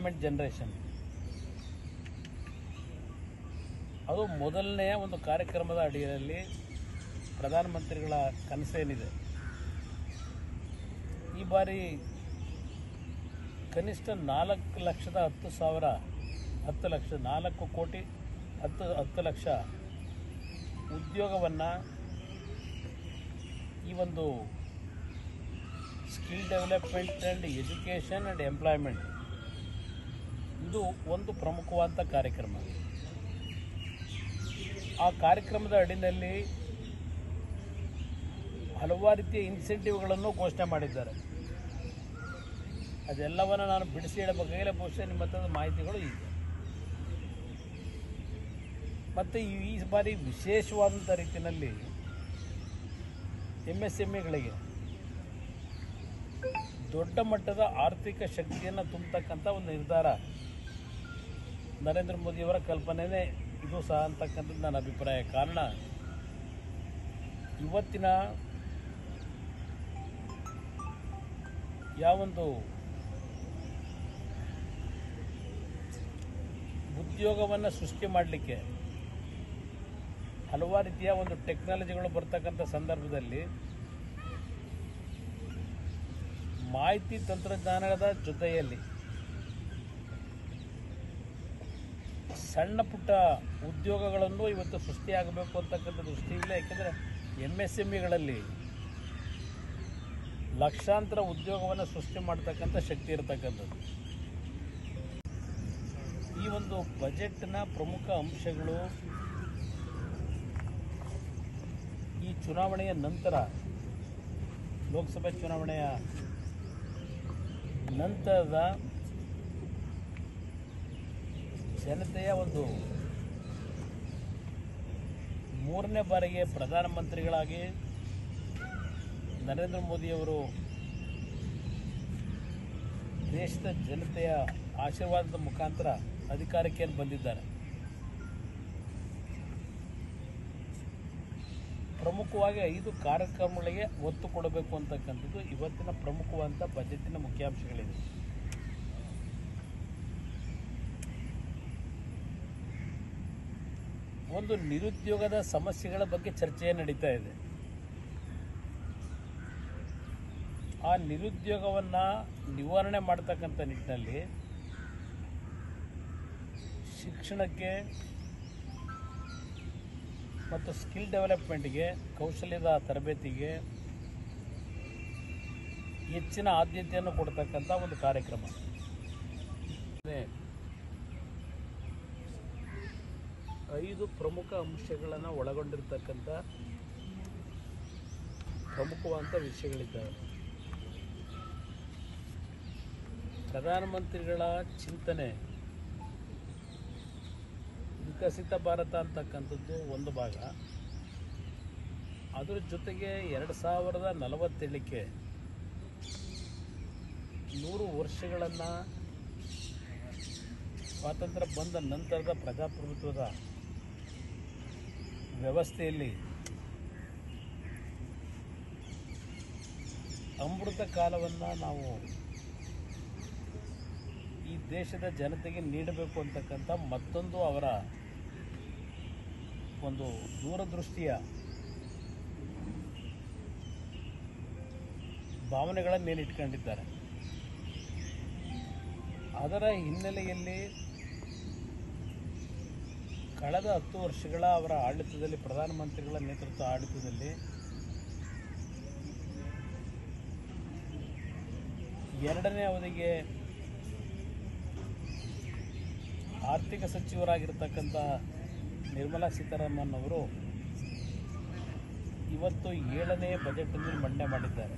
Employment generation ಅದು ಮೊದಲನೆಯ ಒಂದು ಕಾರ್ಯಕ್ರಮದ ಅಡಿಯಲ್ಲಿ ಪ್ರಧಾನಮಂತ್ರಿಗಳ ಕನಸೇನಿದೆ. ಈ ಬಾರಿ ಕನಿಷ್ಠ ನಾಲ್ಕು ಲಕ್ಷದ ಹತ್ತು ಸಾವಿರ, ಹತ್ತು ಲಕ್ಷ ನಾಲ್ಕು ಕೋಟಿ, ಹತ್ತು ಹತ್ತು ಲಕ್ಷ ಉದ್ಯೋಗವನ್ನು ಈ ಒಂದು skill development and education and employment ಇದು ಒಂದು ಪ್ರಮುಖವಾದ ಕಾರ್ಯಕ್ರಮ. ಆ ಕಾರ್ಯಕ್ರಮದ ಅಡಿನಲ್ಲಿ ಹಲವಾರು ರೀತಿಯ ಇನ್ಸೆಂಟಿವ್ಗಳನ್ನು ಘೋಷಣೆ ಮಾಡಿದ್ದಾರೆ. ಅದೆಲ್ಲವನ್ನು ನಾನು ಬಿಡಿಸಿ ಹೇಳಬೇಕಾಗಿಲ್ಲ ಬಹುಶಃ ನಿಮ್ಮ ಹತ್ರದ ಮಾಹಿತಿಗಳು ಇದೆ. ಮತ್ತು ಈ- ಈ ಬಾರಿ ವಿಶೇಷವಾದಂಥ ರೀತಿಯಲ್ಲಿ ಎಂ ಎಸ್ ಎಂ ಎಗಳಿಗೆ ದೊಡ್ಡ ಮಟ್ಟದ ಆರ್ಥಿಕ ಶಕ್ತಿಯನ್ನು ತುಂಬತಕ್ಕಂಥ ಒಂದು ನಿರ್ಧಾರ ನರೇಂದ್ರ ಮೋದಿಯವರ ಕಲ್ಪನೆನೇ ಇದು ಸಹ ಅಂತಕ್ಕಂಥದ್ದು ನನ್ನ ಅಭಿಪ್ರಾಯ. ಕಾರಣ, ಇವತ್ತಿನ ಯಾವೊಂದು ಉದ್ಯೋಗವನ್ನು ಸೃಷ್ಟಿ ಮಾಡಲಿಕ್ಕೆ ಹಲವಾರು ರೀತಿಯ ಒಂದು ಟೆಕ್ನಾಲಜಿಗಳು ಬರ್ತಕ್ಕಂಥ ಸಂದರ್ಭದಲ್ಲಿ ಮಾಹಿತಿ ತಂತ್ರಜ್ಞಾನದ ಜೊತೆಯಲ್ಲಿ ಸಣ್ಣ ಪುಟ್ಟ ಉದ್ಯೋಗಗಳನ್ನು ಇವತ್ತು ಸೃಷ್ಟಿಯಾಗಬೇಕು ಅಂತಕ್ಕಂಥ ದೃಷ್ಟಿಯಿಂದ ಯಾಕೆಂದರೆ ಎಂ ಎಸ್ ಎಂ ಇಗಳಲ್ಲಿ ಲಕ್ಷಾಂತರ ಉದ್ಯೋಗವನ್ನು ಸೃಷ್ಟಿ ಮಾಡ್ತಕ್ಕಂಥ ಶಕ್ತಿ ಇರತಕ್ಕಂಥದ್ದು. ಈ ಒಂದು ಬಜೆಟ್ನ ಪ್ರಮುಖ ಅಂಶಗಳು ಈ ಚುನಾವಣೆಯ ನಂತರ, ಲೋಕಸಭೆ ಚುನಾವಣೆಯ ನಂತರದ ಜನತೆಯ ಒಂದು ಮೂರನೇ ಬಾರಿಗೆ ಪ್ರಧಾನಮಂತ್ರಿಗಳಾಗಿ ನರೇಂದ್ರ ಮೋದಿಯವರು ದೇಶದ ಜನತೆಯ ಆಶೀರ್ವಾದದ ಮುಖಾಂತರ ಅಧಿಕಾರಕ್ಕೆ ಬಂದಿದ್ದಾರೆ. ಪ್ರಮುಖವಾಗಿ ಐದು ಕಾರ್ಯಕ್ರಮಗಳಿಗೆ ಒತ್ತು ಕೊಡಬೇಕು ಅಂತಕ್ಕಂಥದ್ದು ಇವತ್ತಿನ ಪ್ರಮುಖವಾದಂಥ ಬಜೆಟಿನ ಮುಖ್ಯಾಂಶಗಳಿವೆ. ಒಂದು ನಿರುದ್ಯೋಗದ ಸಮಸ್ಯೆಗಳ ಬಗ್ಗೆ ಚರ್ಚೆ ನಡೀತಾ ಇದೆ. ಆ ನಿರುದ್ಯೋಗವನ್ನು ನಿವಾರಣೆ ಮಾಡ್ತಕ್ಕಂಥ ನಿಟ್ಟಿನಲ್ಲಿ ಶಿಕ್ಷಣಕ್ಕೆ ಮತ್ತು ಸ್ಕಿಲ್ ಡೆವಲಪ್ಮೆಂಟ್ಗೆ, ಕೌಶಲ್ಯದ ತರಬೇತಿಗೆ ಹೆಚ್ಚಿನ ಆದ್ಯತೆಯನ್ನು ಕೊಡ್ತಕ್ಕಂಥ ಒಂದು ಕಾರ್ಯಕ್ರಮ ಅದೇ ಐದು ಪ್ರಮುಖ ಅಂಶಗಳನ್ನು ಒಳಗೊಂಡಿರ್ತಕ್ಕಂಥ ಪ್ರಮುಖವಾದಂಥ ವಿಷಯಗಳಿದ್ದಾವೆ. ಪ್ರಧಾನಮಂತ್ರಿಗಳ ಚಿಂತನೆ ವಿಕಸಿತ ಭಾರತ ಅಂತಕ್ಕಂಥದ್ದು ಒಂದು ಭಾಗ. ಅದರ ಜೊತೆಗೆ ಎರಡು ಸಾವಿರದ ನಲವತ್ತೇಳಕ್ಕೆ ನೂರು ವರ್ಷಗಳನ್ನು ಸ್ವಾತಂತ್ರ್ಯ ಬಂದ ನಂತರದ ಪ್ರಜಾಪ್ರಭುತ್ವದ ವ್ಯವಸ್ಥೆಯಲ್ಲಿ ಅಮೃತ ಕಾಲವನ್ನು ನಾವು ಈ ದೇಶದ ಜನತೆಗೆ ನೀಡಬೇಕು ಅಂತಕ್ಕಂಥ ಮತ್ತೊಂದು ಅವರ ಒಂದು ದೂರದೃಷ್ಟಿಯ ಭಾವನೆಗಳನ್ನು ಏನು ಇಟ್ಕೊಂಡಿದ್ದಾರೆ ಅದರ ಹಿನ್ನೆಲೆಯಲ್ಲಿ ಕಳೆದ ಹತ್ತು ವರ್ಷಗಳ ಅವರ ಆಡಳಿತದಲ್ಲಿ ಪ್ರಧಾನಮಂತ್ರಿಗಳ ನೇತೃತ್ವ ಆಡಳಿತದಲ್ಲಿ ಎರಡನೇ ಅವಧಿಗೆ ಆರ್ಥಿಕ ಸಚಿವರಾಗಿರ್ತಕ್ಕಂಥ ನಿರ್ಮಲಾ ಸೀತಾರಾಮನ್ ಅವರು ಇವತ್ತು ಏಳನೇ ಬಜೆಟನ್ನು ಮಂಡನೆ ಮಾಡಿದ್ದಾರೆ.